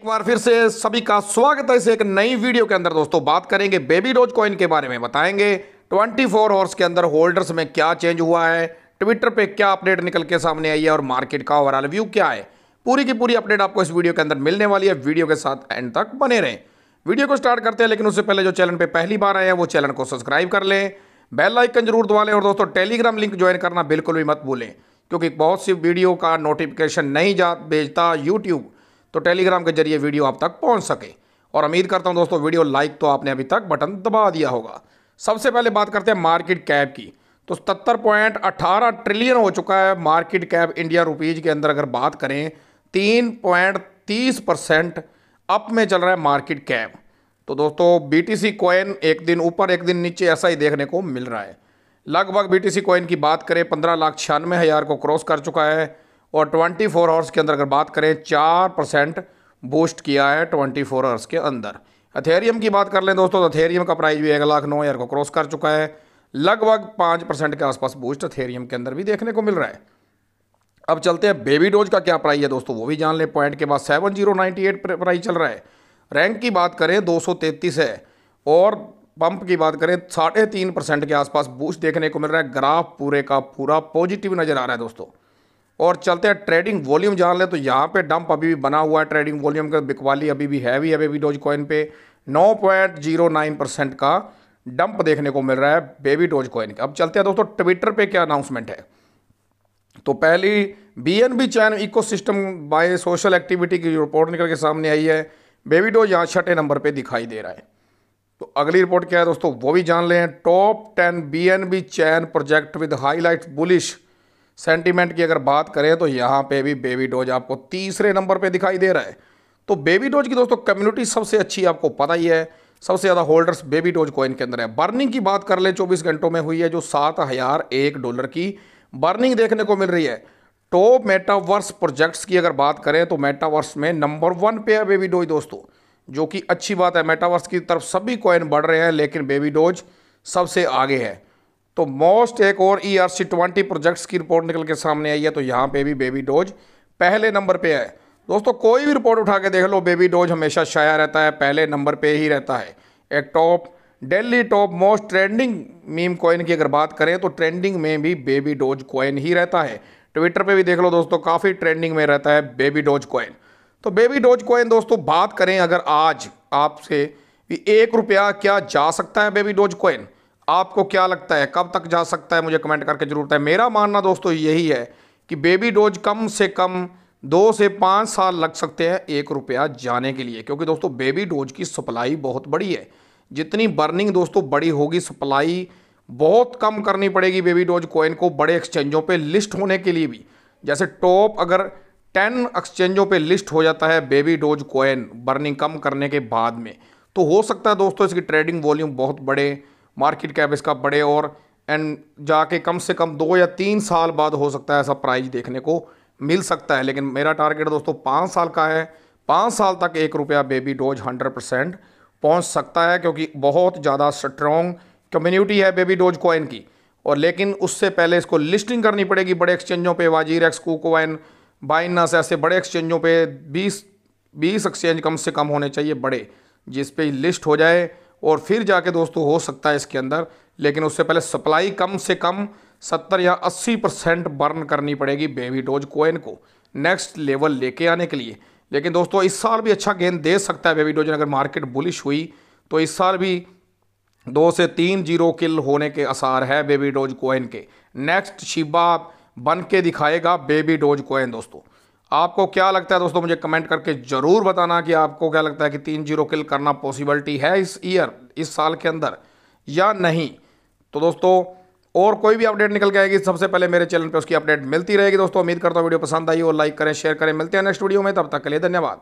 एक बार फिर से सभी का स्वागत है। इस एक नई वीडियो के अंदर दोस्तों बात करेंगे बेबी डोज कॉइन के बारे में। बताएँगे 24 फोर आवर्स के अंदर होल्डर्स में क्या चेंज हुआ है, ट्विटर पे क्या अपडेट निकल के सामने आई है और मार्केट का ओवरऑल व्यू क्या है। पूरी की पूरी अपडेट आपको इस वीडियो के अंदर मिलने वाली है। वीडियो के साथ एंड तक बने रहें। वीडियो को स्टार्ट करते हैं, लेकिन उससे पहले जो चैनल पर पहली बार आए हैं, वो चैनल को सब्सक्राइब कर लें। बेल आइकन ज़रूर दबा लें और दोस्तों टेलीग्राम लिंक ज्वाइन करना बिल्कुल भी मत भूलें, क्योंकि बहुत सी वीडियो का नोटिफिकेशन नहीं जा, भेजता यूट्यूब। तो टेलीग्राम के ज़रिए वीडियो आप तक पहुँच सके। और उम्मीद करता हूँ दोस्तों, वीडियो लाइक तो आपने अभी तक बटन दबा दिया होगा। सबसे पहले बात करते हैं मार्केट कैप की। तो सतर पॉइंट अट्ठारह ट्रिलियन हो चुका है। मार्केट कैप इंडिया रुपीज़ के अंदर अगर बात करें, तीन पॉइंट तीस परसेंट अप में चल रहा है मार्केट कैप तो दोस्तों बी टी सी कॉइन एक दिन ऊपर, एक दिन नीचे, ऐसा ही देखने को मिल रहा है। लगभग बी टी सी कॉइन की बात करें, पंद्रह लाख छियानवे हज़ार को क्रॉस कर चुका है। और ट्वेंटी फोर आवर्स के अंदर अगर बात करें, चार परसेंट बूस्ट किया है ट्वेंटी फोर आवर्स के अंदर। अथेरियम की बात कर लें दोस्तों तो अथेरियम का प्राइस भी एक लाख नौ हज़ार को क्रॉस कर चुका है। लगभग पाँच परसेंट के आसपास बूस्ट अथेरियम के अंदर भी देखने को मिल रहा है। अब चलते हैं बेबी डोज का क्या प्राइस है दोस्तों, वो भी जान लें। पॉइंट के बाद seven zero ninety eight price चल रहा है। रैंक की बात करें, दो सौ तैंतीस है। और पंप की बात करें, साढ़े तीन परसेंट के आसपास बूस्ट देखने को मिल रहा है। ग्राफ पूरे का पूरा पॉजिटिव नज़र आ रहा है दोस्तों। और चलते हैं ट्रेडिंग वॉल्यूम जान ले तो यहाँ पे डंप अभी भी बना हुआ है ट्रेडिंग वॉल्यूम का बिकवाली अभी भी हैवी है बेबी डोज कॉइन पे। 9.09 परसेंट का डंप देखने को मिल रहा है बेबी डोज कॉइन का। अब चलते हैं दोस्तों ट्विटर पे क्या अनाउंसमेंट है? तो पहली B N B chain ecosystem by social activity की रिपोर्ट निकल के सामने आई है। बेबी डोज यहाँ छठे नंबर पर दिखाई दे रहा है। तो अगली रिपोर्ट क्या है दोस्तों, वो भी जान लें top ten B N B chain project with highlight bullish sentiment की अगर बात करें तो यहाँ पे भी बेबी डोज आपको तीसरे नंबर पे दिखाई दे रहा है। तो बेबी डोज की दोस्तों कम्युनिटी सबसे अच्छी आपको पता ही है। सबसे ज़्यादा होल्डर्स बेबी डोज कॉइन के अंदर है। बर्निंग की बात कर ले 24 घंटों में हुई है जो सात हज़ार एक डॉलर की बर्निंग देखने को मिल रही है। टॉप मेटावर्स प्रोजेक्ट्स की अगर बात करें तो मेटावर्स में नंबर वन पे है बेबी डोज दोस्तों, जो कि अच्छी बात है। मेटावर्स की तरफ़ सभी कॉइन बढ़ रहे हैं, लेकिन बेबी डोज सबसे आगे है। तो मोस्ट एक और E R C twenty projects की रिपोर्ट निकल के सामने आई है तो यहाँ पे भी बेबी डोज पहले नंबर पे है। दोस्तों, कोई भी रिपोर्ट उठा के देख लो बेबी डोज हमेशा शाया रहता है, पहले नंबर पे ही रहता है। एक top daily top most trending meme coin की अगर बात करें तो ट्रेंडिंग में भी बेबी डोज कॉइन ही रहता है। ट्विटर पे भी देख लो दोस्तों, काफ़ी ट्रेंडिंग में रहता है बेबी डोज कॉइन तो बेबी डोज कॉइन दोस्तों, बात करें अगर आज आपसे एक रुपया क्या जा सकता है बेबी डोज कॉइन आपको क्या लगता है? कब तक जा सकता है? मुझे कमेंट करके ज़रूर है मेरा मानना दोस्तों यही है कि बेबी डोज कम से कम दो से पाँच साल लग सकते हैं एक रुपया जाने के लिए। क्योंकि दोस्तों बेबी डोज की सप्लाई बहुत बड़ी है। जितनी बर्निंग दोस्तों बड़ी होगी सप्लाई बहुत कम करनी पड़ेगी बेबी डोज कोइन को बड़े एक्सचेंजों पे लिस्ट होने के लिए भी। जैसे टॉप अगर टेन एक्सचेंजों पे लिस्ट हो जाता है बेबी डोज कोइन बर्निंग कम करने के बाद में तो हो सकता है दोस्तों इसकी ट्रेडिंग वॉल्यूम बहुत बड़े मार्केट कैप इसका बढ़े और एंड जाके कम से कम दो या तीन साल बाद हो सकता है ऐसा प्राइस देखने को मिल सकता है। लेकिन मेरा टारगेट दोस्तों पाँच साल का है। पाँच साल तक एक रुपया बेबी डोज हंड्रेड परसेंट पहुँच सकता है, क्योंकि बहुत ज़्यादा स्ट्रॉन्ग कम्युनिटी है बेबी डोज कोइन की। और लेकिन उससे पहले इसको लिस्टिंग करनी पड़ेगी बड़े एक्सचेंजों पे वाजीर एक्स कोइन बाइनस ऐसे बड़े एक्सचेंजों पे 20 20 एक्सचेंज कम से कम होने चाहिए बड़े, जिस पे लिस्ट हो जाए। और फिर जाके दोस्तों हो सकता है इसके अंदर, लेकिन उससे पहले सप्लाई कम से कम सत्तर या अस्सी परसेंट बर्न करनी पड़ेगी बेबी डोज कोइन को, नेक्स्ट लेवल लेके आने के लिए। लेकिन दोस्तों, इस साल भी अच्छा गेंद दे सकता है बेबी डोज, अगर मार्केट बुलिश हुई तो इस साल भी दो से तीन ज़ीरो किल होने के आसार है बेबी डोज कोइन के। नेक्स्ट शिबा बन के दिखाएगा बेबी डोज कोइन दोस्तों। आपको क्या लगता है दोस्तों, मुझे कमेंट करके ज़रूर बताना कि आपको क्या लगता है कि तीन ज़ीरो किल करना पॉसिबिलिटी है इस ईयर, इस साल के अंदर, या नहीं? तो दोस्तों, और कोई भी अपडेट निकल के आएगी, सबसे पहले मेरे चैनल पे उसकी अपडेट मिलती रहेगी दोस्तों। उम्मीद करता हूँ वीडियो पसंद आई और लाइक करें, शेयर करें। मिलते हैं नेक्स्ट वीडियो में, तब तक के लिए धन्यवाद।